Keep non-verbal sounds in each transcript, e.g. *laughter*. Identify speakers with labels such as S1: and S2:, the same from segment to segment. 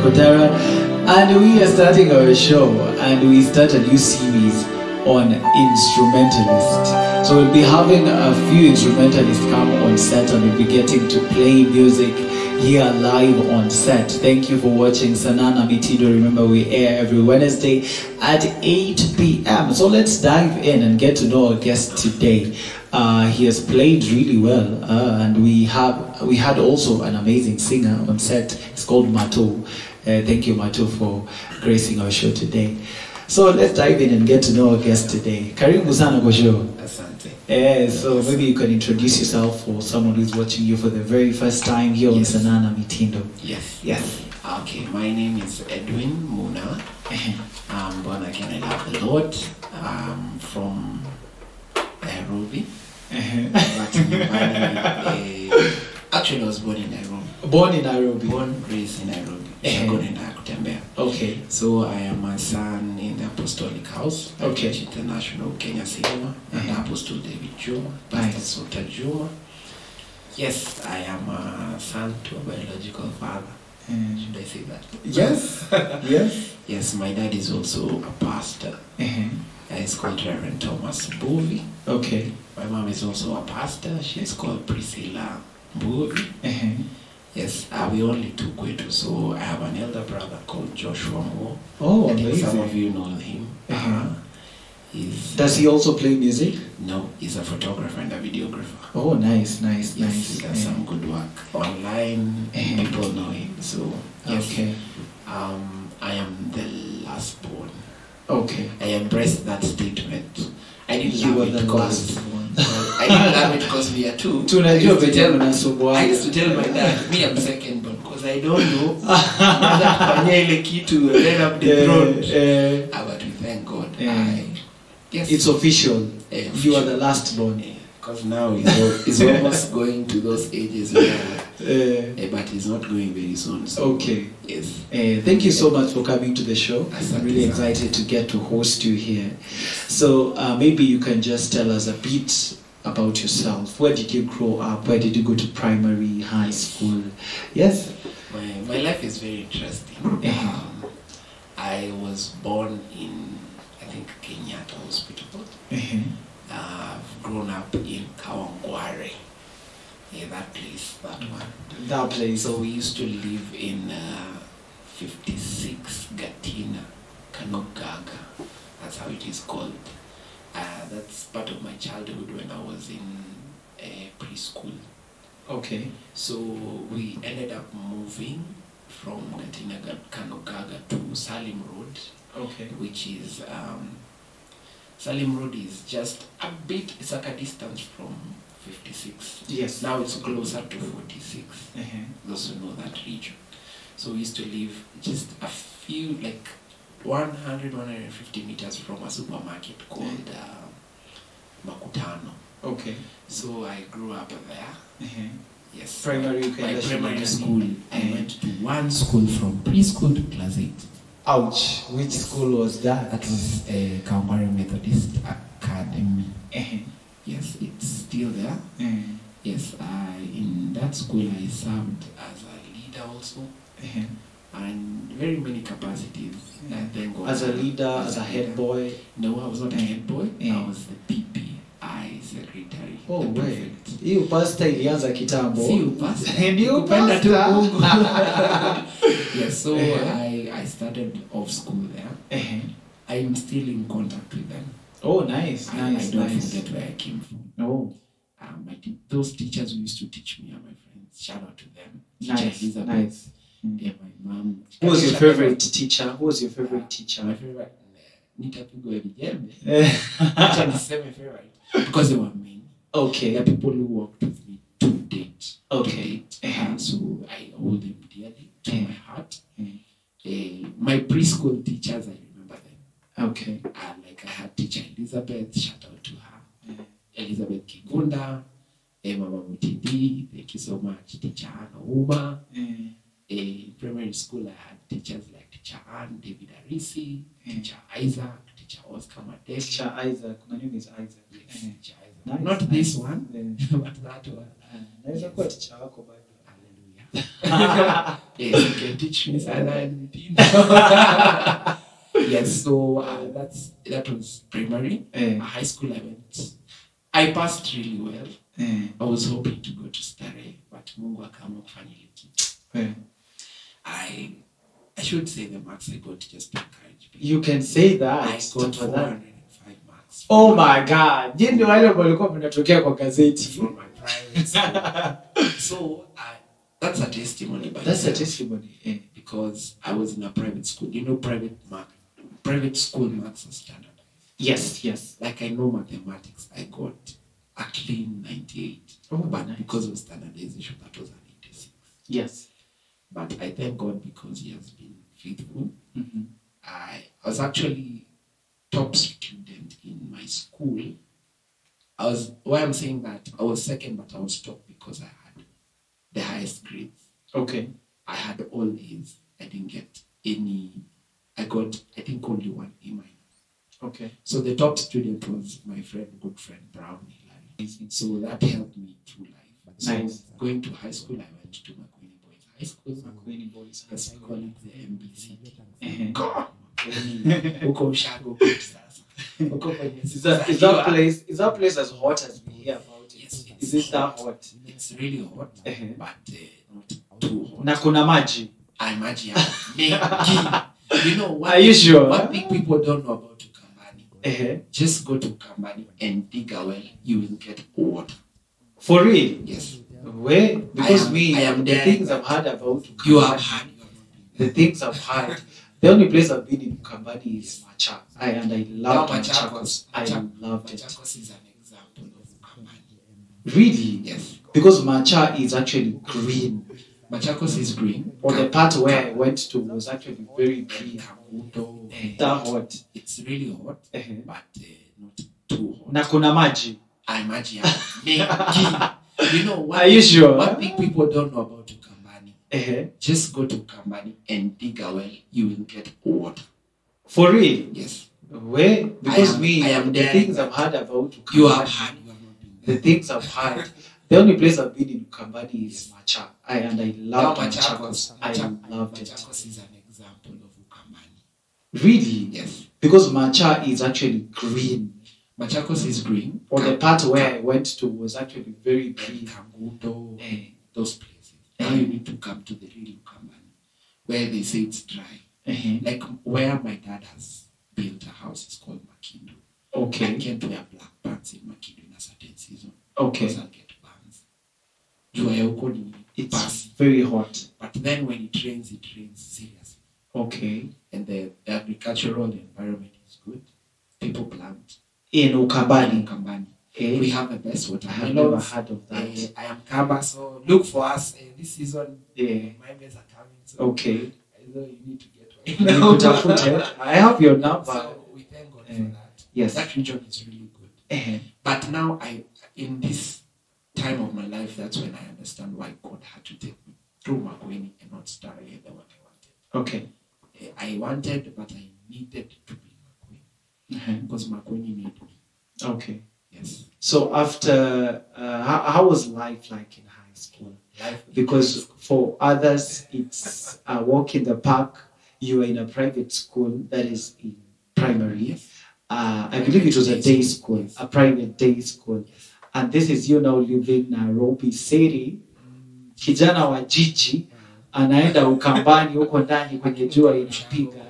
S1: Barakodera, and we are starting our show, and we start a new series on instrumentalist. So we'll be having a few instrumentalists come on set, and we'll be getting to play music here live on set. Thank you for watching Sanaa Na Mitindo. Remember, we air every Wednesday at 8 p.m. So let's dive in and get to know our guest today. Uh, he has played really well, uh, and we have we had also an amazing singer on set. It's called Mato. Uh, thank you, Mato, for gracing our show today. So let's dive in and get to know our guest today. Karibu sana kwa show.
S2: Asante.
S1: Yeah, so maybe you can introduce yourself for someone who's watching you for the very first time here
S2: Yes.
S1: on Sanaa Na Mitindo.
S2: Yes.
S1: Yes.
S2: Okay, my name is Edwin Muuna. I'm born again. I love the Lord. I'm from Nairobi. But nyumbani, eh, actually, I was born in Nairobi.
S1: Born in Nairobi.
S2: Born, raised in Nairobi.
S1: Eh.
S2: Kutembea.
S1: Okay.
S2: So I am a son in the Apostolic House,
S1: Okay.
S2: Church International, Kenya Cinema, and
S1: Mhm.
S2: Apostle David Juma, Pastor. Sota Juma. Yes, I am a son to a biological father.
S1: Mm.
S2: Should I say that?
S1: Yes. *laughs* yes.
S2: Yes, my dad is also a pastor.
S1: Uh-huh.
S2: Uh, He's called Reverend Thomas Mbuvi.
S1: Okay.
S2: My mom is also a pastor. She's called Priscilla Mbuvi.
S1: Uh-huh.
S2: Yes, uh, we only two kwetu, so I have an elder brother called Joshua Moore.
S1: Oh,
S2: I think some of you know him.
S1: Uh-huh.
S2: Uh, he's
S1: Does he also play music?
S2: no, he's a photographer and a videographer.
S1: Oh, nice, nice,
S2: Yes,
S1: nice.
S2: he does some good work online.
S1: Uh-huh.
S2: People know him. So yes,
S1: Okay.
S2: um, I am the last born.
S1: Okay.
S2: I embrace that statement. I didn't
S1: You were
S2: love
S1: the
S2: it because *laughs*
S1: last one.
S2: I didn't love it because we are two.
S1: Tunajua
S2: tell-
S1: mnasumbuana.
S2: I used to tell my dad, me I'm second born because I don't know *laughs* whether kufanya ile kitu and up the
S1: Eh,
S2: throne.
S1: eh,
S2: Ah, but we thank God.
S1: Yeah.
S2: I, yes.
S1: it's official.
S2: Eh,
S1: You are the last born.
S2: Because now he's, he's almost *laughs* going to those ages where,
S1: Uh,
S2: eh, but he's not going very soon. So
S1: okay.
S2: yes,
S1: Uh, thank you so much for coming to the show. I'm really excited to get to host you here. So uh, maybe you can just tell us a bit about yourself. Where did you grow up? Where did you go to primary, high school? Yes.
S2: my, my life is very interesting. Um, I was born in, I think, Kenyatta Hospital.
S1: Uh-huh.
S2: Uh, I've grown up in Kawangware. Yeah, that place, that one.
S1: That place.
S2: So we used to live in uh, 56 Gatina, Kanogaga. That's how it is called. Uh, that's part of my childhood when I was in uh, preschool.
S1: okay.
S2: So we ended up moving from Kanogaga to Salim Road,
S1: Okay.
S2: which is um, Salim Road is just a bit, it's like a distance from 56.
S1: Yes.
S2: Now it's closer to 46
S1: Uh-huh.
S2: those who know that region. So we used to live just a few, like 100, 150 meters from a supermarket called uh, Makutano.
S1: Okay.
S2: So I grew up there.
S1: Uh-huh.
S2: Yes.
S1: Primary,
S2: my
S1: shule
S2: primary school. I
S1: Eh.
S2: went to one school from preschool to class 8.
S1: Ouch. Which school was that?
S2: That was a Kawangware Methodist Academy.
S1: Uh-huh.
S2: Yes, it's still there.
S1: Uh-huh.
S2: Yes, I, in that school I served as a leader also. And very many capacities. And then go
S1: As a leader, as a head boy.
S2: No, I was not a head boy.
S1: Yeah.
S2: I was the PPI secretary.
S1: Oh, wait. You pastor ilianza kitambo.
S2: Si upasta. *laughs*
S1: pastor.
S2: And tu
S1: pastor.
S2: Mungu. *laughs* yes, so
S1: Eh.
S2: I, I started off school there.
S1: Uh-huh.
S2: I'm still in contact with them.
S1: Oh, nice,
S2: I,
S1: nice,
S2: I don't
S1: nice.
S2: forget where I came from.
S1: Oh,
S2: Um, I did, those teachers who used to teach me are my friends. Shout out to them. Teacher
S1: Nice,
S2: Elizabeth,
S1: nice.
S2: Yeah, my mom.
S1: Who was your favorite teacher? Who was your favorite
S2: My
S1: teacher?
S2: favorite. Nitapigwa vijembe.
S1: Eh,
S2: Acha niseme favorite because they were many.
S1: okay.
S2: There are people who worked with me to date. to
S1: Okay.
S2: date. Uh, so I owe them dearly to
S1: Yeah.
S2: my heart. Uh, my preschool teachers, I remember them.
S1: Okay.
S2: Uh, like I had teacher Elizabeth, shout out to her.
S1: Yeah.
S2: Elizabeth Kigunda, eh, Mama Mutidi, thank you so much. Teacher Anna Uma.
S1: Eh,
S2: In primary school, I had teachers like Teacher Ann, David Arisi,
S1: Yeah.
S2: Teacher Isaac, Teacher Oscar Madeki.
S1: Teacher Isaac. My name is Isaac.
S2: Yes,
S1: Eh,
S2: Teacher Isaac.
S1: nice,
S2: Not
S1: nice.
S2: this one,
S1: yeah. *laughs*
S2: but that one.
S1: naweza kuwa teacher wako bado.
S2: Hallelujah. *laughs* *laughs* yes, you can teach me yeah. yes, so uh, that's that was primary.
S1: Yeah.
S2: high school, I went. I passed really well.
S1: Yeah.
S2: I was hoping to go to Starehe, but Mungu akaamua kufanya ile kitu.
S1: eh.
S2: I I should say the marks I got just to encourage people.
S1: You can say that.
S2: I got
S1: for
S2: 405 marks.
S1: Oh my god. Nyinyi ndio wale walikuwa mnatokea kwa gazeti.
S2: From my private school. *laughs* so I, that's a testimony by
S1: That's a testimony. Yeah.
S2: because I was in a private school. You know, private mark, private school marks are standardized.
S1: Yes, yes.
S2: Like I know mathematics, I got a clean 98.
S1: Oh,
S2: but
S1: nice.
S2: because of standardization, that was an 86.
S1: Yes.
S2: But I thank God because He has been faithful.
S1: Mhm.
S2: I was actually top student in my school. I was why I'm saying that I was second, but I was top because I had the highest grades.
S1: Okay.
S2: I had all A's. I didn't get any. I got, I think, only one A minus.
S1: Okay.
S2: So the top student was my friend, good friend Brown. So that helped me through life. So
S1: Nice.
S2: going to high school, I went to
S1: Makueni
S2: Huko *laughs* *laughs* ushago sasa. Huko kwenye
S1: Is that is that place is that place as hot as we hear about it?
S2: Yes,
S1: Is it that
S2: hot.
S1: hot?
S2: It's really hot, but uh, not too hot.
S1: Na kuna maji.
S2: I imagine mengi. *laughs* You know what?
S1: Are you sure?
S2: One thing people don't know about Ukambani.
S1: Eh.
S2: Just go to Ukambani and dig a well. You will get water.
S1: For real?
S2: Yes.
S1: Where? Because
S2: am- am
S1: the
S2: dead.
S1: things I've heard about Ukambani.
S2: You have heard
S1: the things I've heard. The only place I've been in Ukambani is Machakos. I and I love
S2: no,
S1: Machakos. I love it.
S2: Machakos is an example of Ukambani.
S1: Really?
S2: Yes.
S1: Because Macha is actually green.
S2: Machakos is green.
S1: Or the part where I went to was actually very green. That hot.
S2: It's really hot,
S1: Eh.
S2: but uh, not too hot.
S1: Na kuna maji.
S2: I imagine *laughs* mengi. You know what?
S1: Are you sure?
S2: One thing people don't know about Ukambani.
S1: Eh.
S2: Just go to Ukambani and dig a well. You will get water.
S1: For real?
S2: Yes.
S1: Where? Because
S2: I am-
S1: me,
S2: I am
S1: the things I've heard about Ukambani,
S2: You have had. You have not been
S1: the things I've heard. The only place I've been in Ukambani is Macha. I and I
S2: Now
S1: loved
S2: Machakos.
S1: Machakos. I
S2: Machakos
S1: loved it.
S2: Machakos is an example of Ukambani.
S1: Really?
S2: Yes.
S1: Because Macha is actually green.
S2: Machakos is green.
S1: Or the part where I went to was actually very green.
S2: Kaguto.
S1: Eh.
S2: Those places. Now you need to come to the real Ukambani, where they say it's dry.
S1: Eh.
S2: Like where my dad has built a house is called Makindu. I
S1: Okay.
S2: can't wear black pants in Makindu in a certain season.
S1: Okay.
S2: Because I'll get burns. Jua ya huko ni
S1: It's very hot.
S2: But then when it rains, it rains seriously.
S1: Okay.
S2: And the, the agricultural environment is good. People plant.
S1: In
S2: In
S1: Ukambani.
S2: Kambani.
S1: Eh.
S2: We have the best water.
S1: I have never heard of that.
S2: Uh, I am Kamba, so look for us uh, this season.
S1: Yeah.
S2: My maize are coming, so
S1: Okay.
S2: I know you need to get one.
S1: No. *laughs* I have your number.
S2: So we thank God
S1: uh,
S2: for that.
S1: yes.
S2: That region is really good.
S1: Uh-huh.
S2: But now I in this time of my life, that's when I understand why God had to take me through Makweni and not start the one I wanted.
S1: Okay.
S2: Uh, I wanted, but I needed to be Makweni
S1: mm -hmm.
S2: because Makweni made me.
S1: Okay.
S2: Yes.
S1: So after, uh, how, how was life like in high school?
S2: Life
S1: Because for others, it's a walk in the park. You were in a private school that is in primary.
S2: Yes.
S1: Uh, I believe it was a day school, a private day school. And this is you now living Nairobi City. Kijana wa jiji anaenda Ukambani huko ndani kwenye jua inapiga.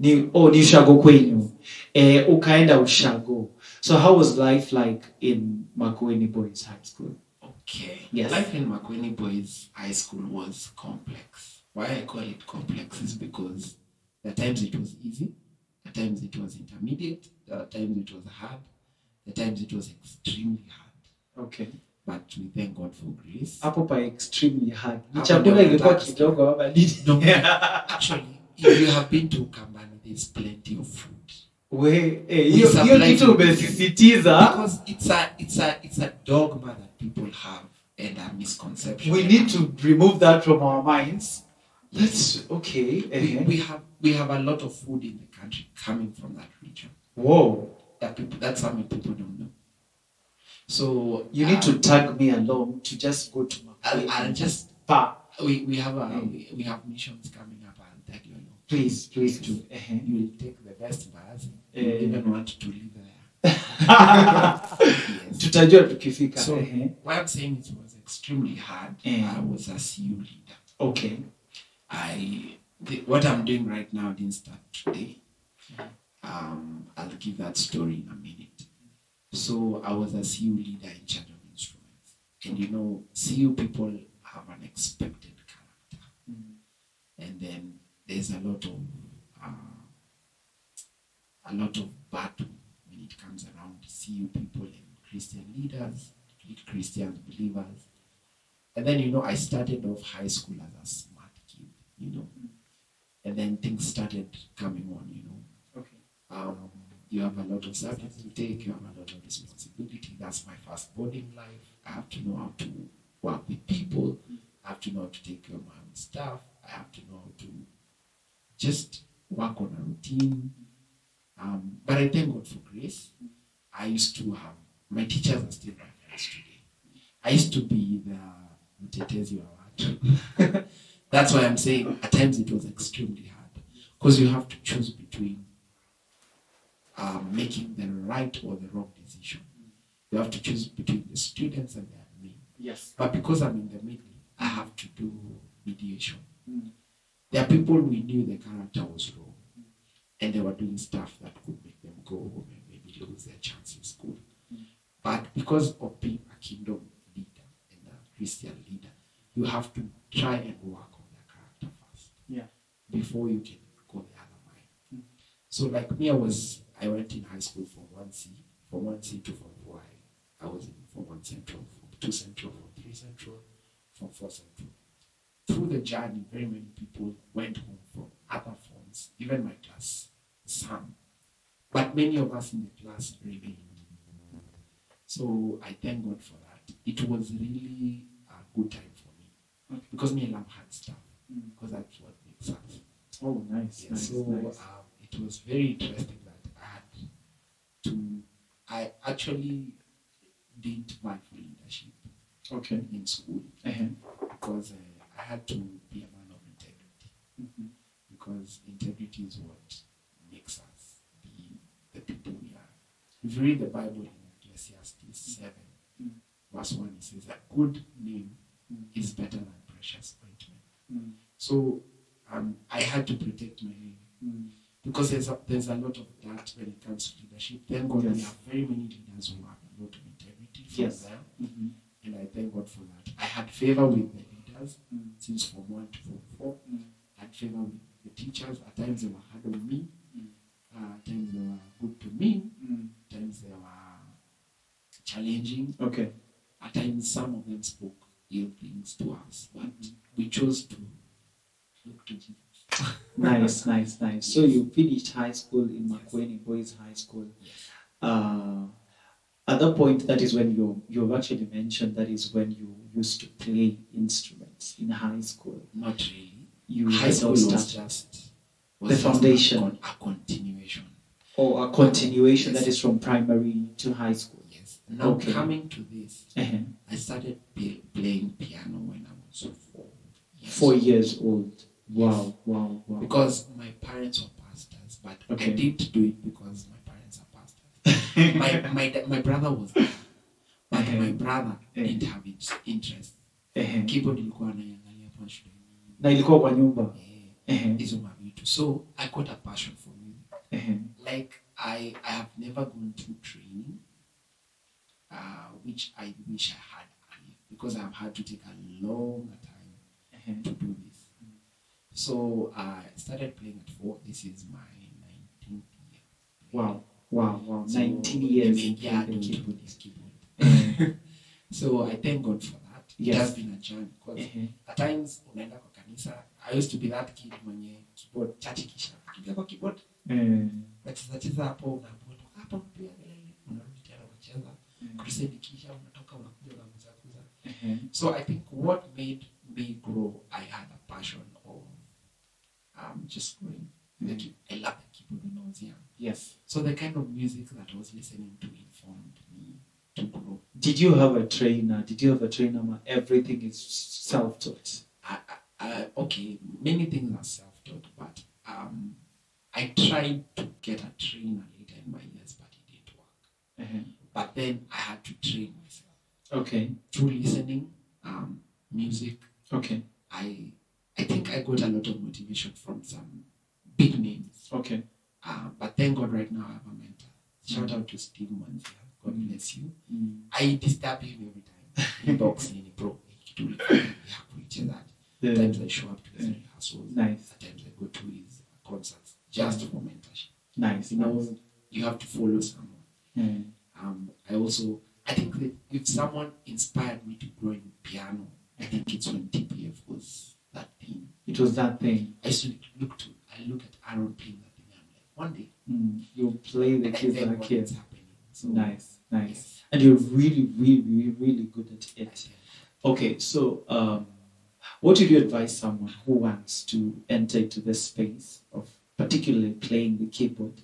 S1: Ni, oh, ni ushago kwenyu. E, ukaenda ushago. So how was life like in Makueni Boys High School?
S2: Okay.
S1: Yes.
S2: Life in Makweni Boys High School was complex. Why I call it complex is because at times it was easy, at times it was intermediate, at times it was hard, at times it was extremely hard.
S1: Okay.
S2: But we thank God for grace.
S1: Hapo pa extremely hard. Ni chakula ilikuwa kidogo ama nini?
S2: No, actually, if you have been to Kambani, there's plenty of food.
S1: We, eh,
S2: We
S1: hiyo hiyo kitu umesisitiza.
S2: Because it's a it's a it's a dogma that people have and a misconception.
S1: We need to remove that from our minds. That's okay.
S2: we,
S1: eh.
S2: we have we have a lot of food in the country coming from that region.
S1: Whoa.
S2: That people that's something people don't know. So
S1: You need
S2: uh,
S1: to tag me along to just go to
S2: I'll, I'll just
S1: Pa,
S2: we, we have a
S1: Mm.
S2: we, we have missions coming up. I'll tag you.
S1: Please, please do. Eh.
S2: You will take the best bus. You
S1: Eh.
S2: even want to live there. yes. *laughs*
S1: Tutajua tukifika.
S2: So
S1: Eh.
S2: what I'm saying it was extremely hard.
S1: Eh.
S2: I was a CU leader.
S1: Okay.
S2: I the, what I'm doing right now didn't start today. Um, I'll give that story in a minute. So I was a CU leader in charge of instruments, and you know, CU people have an expected character, and then there's a lot of uh, a lot of battle when it comes around CU people and Christian leaders, Christian believers. And then, you know, I started off high school as a smart kid, you know. And then things started coming on, you know.
S1: Okay.
S2: Um, you have a lot of subjects to take, you have a lot of responsibility. That's my first boarding life. I have to know how to work with people. I have to know how to take care of my own stuff. I have to know how to just work on a routine. Um, but I thank God for grace. I used to have, my teachers are still my friends today. I used to be the mtetezi wa watu. *laughs* That's why I'm saying at times it was extremely hard because you have to choose between um, making the right or the wrong decision. You have to choose between the students and the admin.
S1: Yes.
S2: But because I'm in the middle, I have to do mediation.
S1: Mm.
S2: There are people we knew the character was wrong, and they were doing stuff that could make them go home and maybe lose their chance in school. But because of being a kingdom leader and a Christian leader, you have to try and work on their character first
S1: Yeah.
S2: before you can go the other mile. So like me, I was I went in high school from one C, from one C to from four. I, I was in from one central, from two central, from three central, from four central. Through the journey, very many people went home from other forms, even my class, some. But many of us in the class remained. So I thank God for that. It was really a good time for me
S1: Okay.
S2: because me I love hard stuff
S1: Mm.
S2: because that's what makes us.
S1: Oh, nice.
S2: Yeah,
S1: nice,
S2: so
S1: nice.
S2: um, it was very interesting that I had to. I actually didn't my for leadership
S1: Okay.
S2: in school
S1: Uh-huh.
S2: because uh, I had to be a man of integrity
S1: Mhm.
S2: because integrity is what makes us be the people we are. If you read the Bible in Ecclesiastes 7,
S1: Mm.
S2: verse 1, it says, A good name
S1: Mm.
S2: is better than precious ointment.
S1: Mm.
S2: So um, I had to protect my name
S1: Mm.
S2: because there's a, there's a lot of that when it comes to leadership. Thank God we
S1: Yes.
S2: have very many leaders who have a lot of integrity from
S1: Yes.
S2: them,
S1: Mhm.
S2: and I thank God for that. I had favor with the
S1: Mm.
S2: since from one to form four.
S1: Mm.
S2: I had favor with the teachers. At times they were hard on me. Uh, at times they were good to me. At times they were challenging.
S1: Okay.
S2: At times some of them spoke ill things to us, but we chose to look to Jesus. *laughs*
S1: Nice, nice, nice. So you finished high school in Makueni Boys High School.
S2: Yes.
S1: Uh, at that point, that is when you you've actually mentioned that is when you used to play instruments in high school.
S2: Not really.
S1: You
S2: High school was just
S1: The
S2: just a
S1: foundation.
S2: con- a continuation.
S1: or a continuation
S2: Yes.
S1: that is from primary to high school.
S2: Yes. Now
S1: Okay.
S2: coming to this,
S1: Uh-huh.
S2: I started p- playing piano when I was four. Years
S1: Four
S2: old.
S1: years old. Wow, wow, wow.
S2: Because my parents were pastors, but
S1: Okay.
S2: I didn't do it because my parents are pastors. *laughs* my, my my brother was there, but
S1: Uh-huh.
S2: my brother
S1: Eh.
S2: didn't have interest.
S1: Uh-huh.
S2: Keyboard ilikuwa anaiangalia hapa shuleni.
S1: na ilikuwa kwa nyumba.
S2: Eh,
S1: Uh-huh.
S2: hizo mavitu. So I got a passion for music.
S1: Uh-huh.
S2: Like I, I have never gone through training, uh, which I wish I had because I've had to take a long time
S1: Uh-huh.
S2: to do this. So I started playing at four. This is my 19th year.
S1: Wow, wow, wow.
S2: So,
S1: 19 years.
S2: Yeah,
S1: keyboard.
S2: put this keyboard. *laughs* so I thank God for that. It has been a journey because
S1: Uh-huh.
S2: at times unaenda kwa kanisa i used to be that kid mwenye keyboard chati kisha kiingia kwa keyboard
S1: Uh,
S2: nacheza cheza hapo unaambiwa toka hapo pia unarudi tena unacheza crusade kisha unatoka unakuja na guza
S1: uh-huh.
S2: so i think what made me grow i had a passion of um, just growing mm. -hmm. i love the keyboard when i was young
S1: Yes.
S2: so the kind of music that i was listening to
S1: Did you have a trainer? Did you have a trainer? Everything is
S2: I, I, okay, many things are self-taught, but um, I tried to get a trainer later in my years, but it didn't work.
S1: Uh-huh.
S2: But then I had to train myself
S1: Okay.
S2: through listening, um, music.
S1: Okay.
S2: I, I think I got a lot of motivation from some big names.
S1: Okay.
S2: Uh, but thank God, right now I have a mentor. Shout out to Steve Manzia. God
S1: Mm.
S2: bless you.
S1: Mm.
S2: I disturb him every time. Inbox me, bro. kitu ulifanya, hakuichezaje.
S1: The-
S2: times I show up to his
S1: Yeah.
S2: rehearsals.
S1: Nice.
S2: At times I go to his concerts just for mentorship.
S1: Nice.
S2: You know,
S1: nice.
S2: you have to follow someone.
S1: Yeah.
S2: Um, I also, I think that if someone inspired me to grow in piano, I think it's when TPF was that thing.
S1: It was that thing.
S2: I used to look to, I look at Aaron playing that thing. I'm like, one day,
S1: Mm. You play the kids like
S2: what
S1: kids.
S2: happening? So
S1: Nice. Nice.
S2: yes,
S1: And you're really, really, really, really good at it. Okay, so um, what would you advise someone who wants to enter into the space of particularly playing the keyboard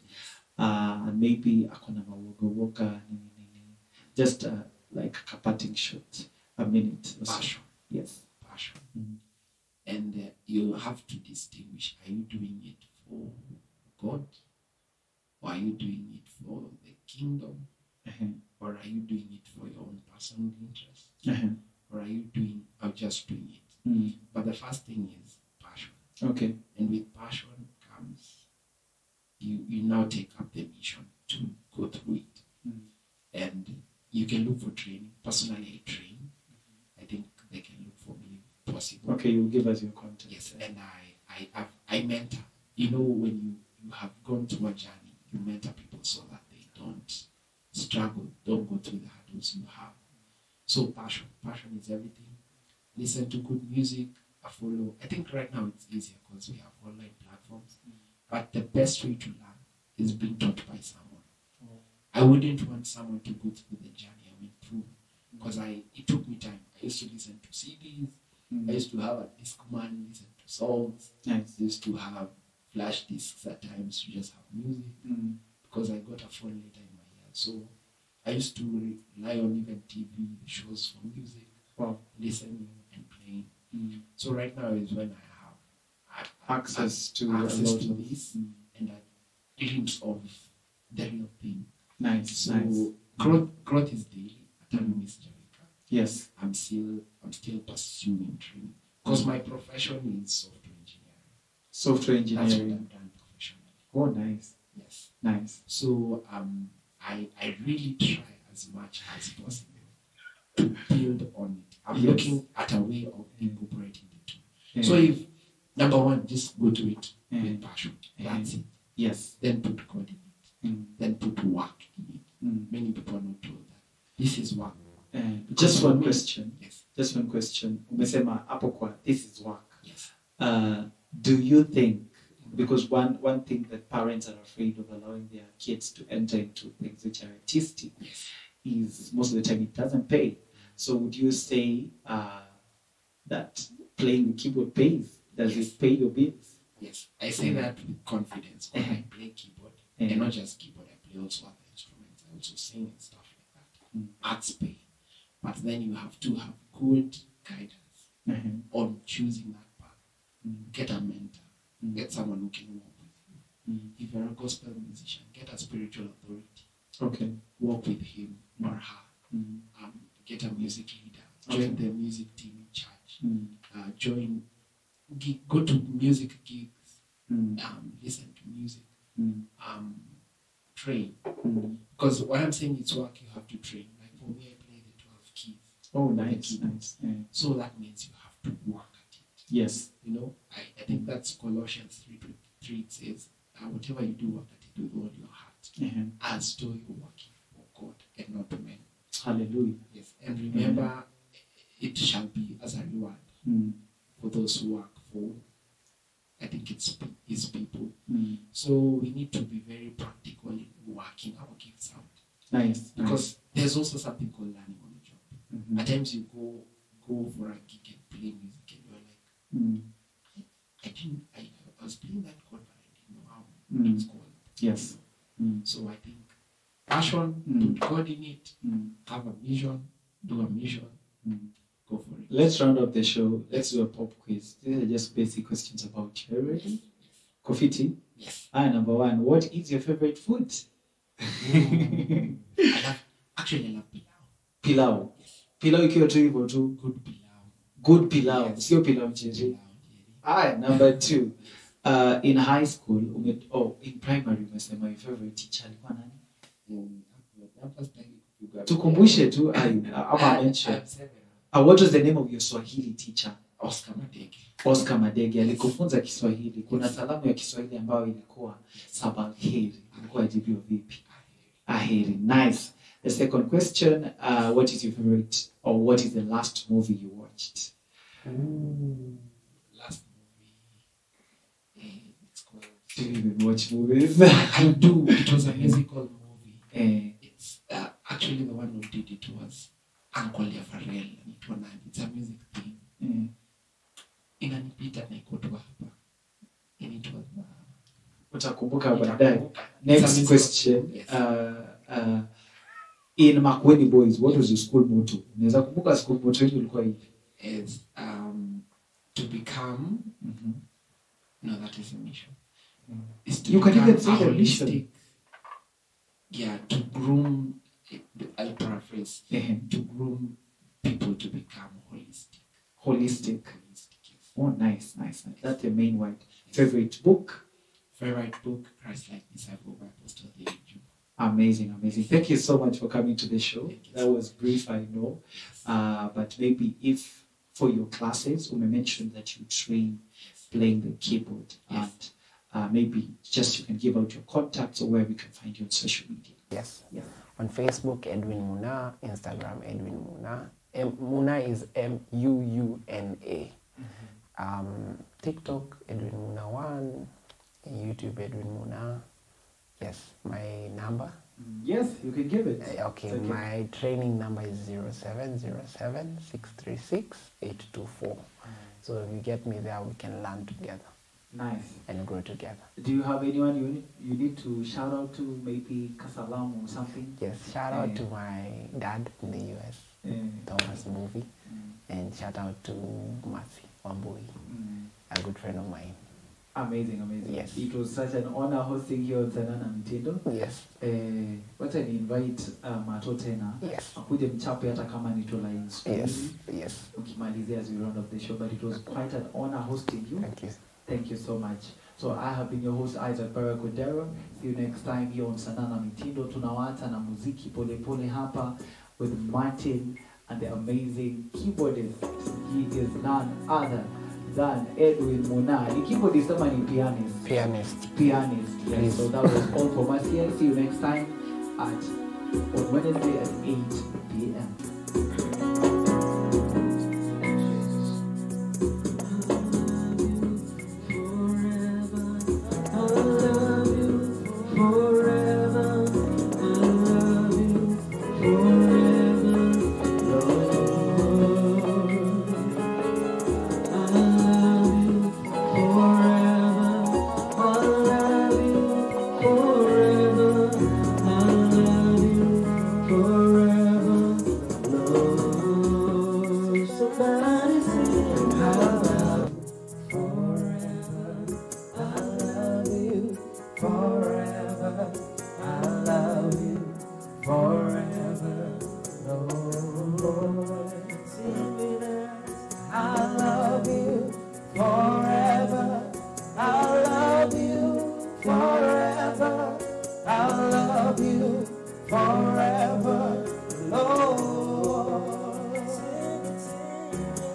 S1: uh, and maybe akona mawoga woga just uh, like a parting shot, a minute or so.
S2: passion,
S1: Yes.
S2: passion.
S1: Mhm.
S2: And uh, you have to distinguish are you doing it for God or are you doing it for the kingdom
S1: Uh-huh.
S2: or are you doing it for your own personal interest
S1: Uh-huh.
S2: or are you doing or just doing it
S1: Mm.
S2: but the first thing is passion
S1: Okay.
S2: and with passion comes you you now take up the mission to go through it
S1: Mm.
S2: and you can look for training personally i train i think they can look for me possible
S1: Okay, you give us your contact.
S2: Yes, and I, I, have, I mentor. You know, when you, you have gone through a journey, you mentor people so that they don't struggle, don't go through the hurdles you have. So passion, passion is everything. Listen to good music. I follow. I think right now it's easier because we have online platforms. Mm. But the best way to learn is being taught by someone. I wouldn't want someone to go through the journey I went through because I it took me time. I used to listen to CDs. I
S1: Mm.
S2: used to have a Discman, listen to songs.
S1: Nice.
S2: I used to have flash discs at times to just have music
S1: Mm.
S2: because I got a phone later in my year. So I used to rely on even TV shows for music,
S1: Wow.
S2: listening and playing.
S1: Mm.
S2: So right now is when I have I-
S1: Access to
S2: access to this
S1: Mm.
S2: and a glimpse of the real thing.
S1: Nice.
S2: So
S1: nice.
S2: growth growth is daily. Mm. Miss Jerica.
S1: Yes.
S2: I'm still I'm still pursuing training because my profession is software engineering.
S1: Software engineering.
S2: That's what. I've done professionally.
S1: Oh, nice.
S2: Yes.
S1: Nice.
S2: So um, I I really try as much as possible to build on it. I'm
S1: Yes.
S2: looking at a way of incorporating the two.
S1: Yeah.
S2: So if number one, just go to it
S1: Yeah.
S2: with passion. That's it.
S1: yes.
S2: Then put God in.
S1: Mm.
S2: Then put work in it.
S1: Mm.
S2: Many people are not told that this is work.
S1: Uh, just one question.
S2: Yes.
S1: Just one question. Umesema hapo kwa this is work.
S2: Yes.
S1: Uh, do you think because one one thing that parents are afraid of allowing their kids to enter into things which are artistic
S2: Yes.
S1: is most of the time it doesn't pay. So would you say uh, that playing the keyboard pays? Does
S2: Yes.
S1: it pay your bills?
S2: Yes. I say that with confidence when I play keyboard.
S1: Yeah.
S2: And not just keyboard, I play also other instruments. I also sing and stuff like that.
S1: Mm.
S2: Arts pay. But then you have to have good guidance
S1: Mhm.
S2: on choosing that path.
S1: Mm.
S2: Get a mentor.
S1: Mm.
S2: Get someone who can walk with you.
S1: Mm.
S2: If you're a gospel musician, get a spiritual authority.
S1: Okay.
S2: Walk with him or her.
S1: Mm.
S2: Um, get a music leader. Join
S1: Okay.
S2: the music team in church.
S1: Mm.
S2: Uh, join, go to music imaginais. Do a mission,
S1: Mm.
S2: go for it.
S1: Let's round up the show. Let's do a pop quiz. These are just basic questions about you. You ready? Kofiti.
S2: Yes.
S1: Ah, number one. What is your favorite food? *laughs*
S2: I love, actually, I love pilau.
S1: Pilau. Yes. Pilau ikiwa tu hivyo tu.
S2: Good pilau.
S1: Good pilau.
S2: Yes.
S1: Sio pilau Jerry.
S2: Pilau, yeah.
S1: Ah, number two. *laughs* Uh, in high school, ume, oh, in primary umesema your favorite teacher alikuwa nani?
S2: Mm, hapa sitaki kupiga-
S1: Tukumbushe tu ayu, ama mention. Uh, what was the name of your Swahili teacher?
S2: Oscar Madege.
S1: Oscar Madege alikufunza Kiswahili. Kuna salamu ya Kiswahili ambayo ilikuwa sabalheri, ilikuwa jibiwa vipi? Aheri. Nice. The second question, uh, what is your favorite or what is the last movie you watched?
S2: Last movie. eh, it's called.
S1: Do you even watch movies? *laughs*
S2: I do. It was a musical movie.
S1: eh,
S2: It's uh, actually the one who did it was Uncle Yafarel. And it was it's a music thing.
S1: Mm.
S2: Inanipita na iko tu hapa. And it was. Uh,
S1: Utakumbuka baadaye. Next question.
S2: Yes.
S1: Uh, uh, in Makueni Boys, what was your school motto? Unaweza kumbuka school motto yenu ilikuwa hivi?
S2: is um, to become.
S1: mm -hmm.
S2: No, that is a mission.
S1: Mm.
S2: Is to
S1: You can even say the mission. Main word. Favorite book?
S2: Favorite book, Christ Like Disciple by Apostle David Juma.
S1: Amazing, amazing. Thank you so much for coming to the show. That was brief, I know. Uh, but maybe if for your classes, we mentioned that you train playing the keyboard,
S2: Yes.
S1: and uh, maybe just you can give out your contacts or where we can find you on social media.
S3: Yes.
S1: Yeah.
S3: On Facebook, Edwin Muuna. Instagram, Edwin Muuna. M- Muuna is M U U N A. Um, TikTok, Edwin Muuna One. YouTube, Edwin Muuna. Yes, my number.
S1: Yes, you can give it.
S3: Uh, okay,
S1: It's
S3: my training number is 0707 636 824. So if you get me there, we can learn together
S1: Nice.
S3: and grow together.
S1: Do you have anyone you need, you need to shout out to, maybe Kasalam or something?
S3: Yes, shout out
S1: Eh.
S3: to my dad in the US,
S1: Eh,
S3: Thomas Mbuvi,
S1: mm,
S3: and shout out to Mercy Wambui,
S1: mm.
S3: A good friend of mine.
S1: Amazing, amazing.
S3: Yes.
S1: It was such an honor hosting you on Sanana Mtindo.
S3: Yes,
S1: Eh, wacha ni invite uh, Mato tena
S3: yes,
S1: akuje mchape hata kama ni tu line siku
S3: yes, yes.
S1: ukimalizia as we round off the show but it was quite an honor hosting you
S3: Thank you.
S1: thank you so much so i have been your host isaac Barakodero. see you next time here on sanana mitindo tunawata na muziki polepole hapa with martin and the amazing keyboardist he is none other than edwin Muuna ni keyboardist ama ni pianist
S3: Pianist.
S1: pianist. Yes,
S3: Yes.
S1: so that was all from us here. See you next time at on Wednesday at 8 p.m.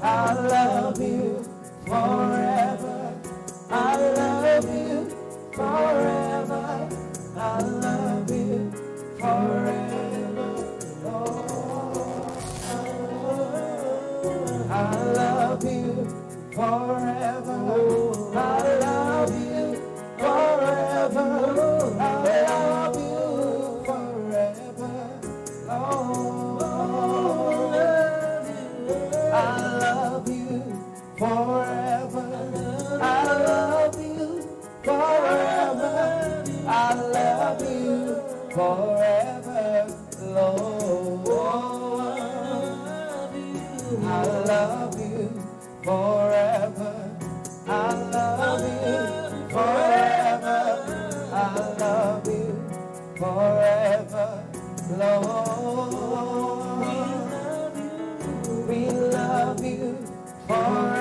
S4: I love you forever. You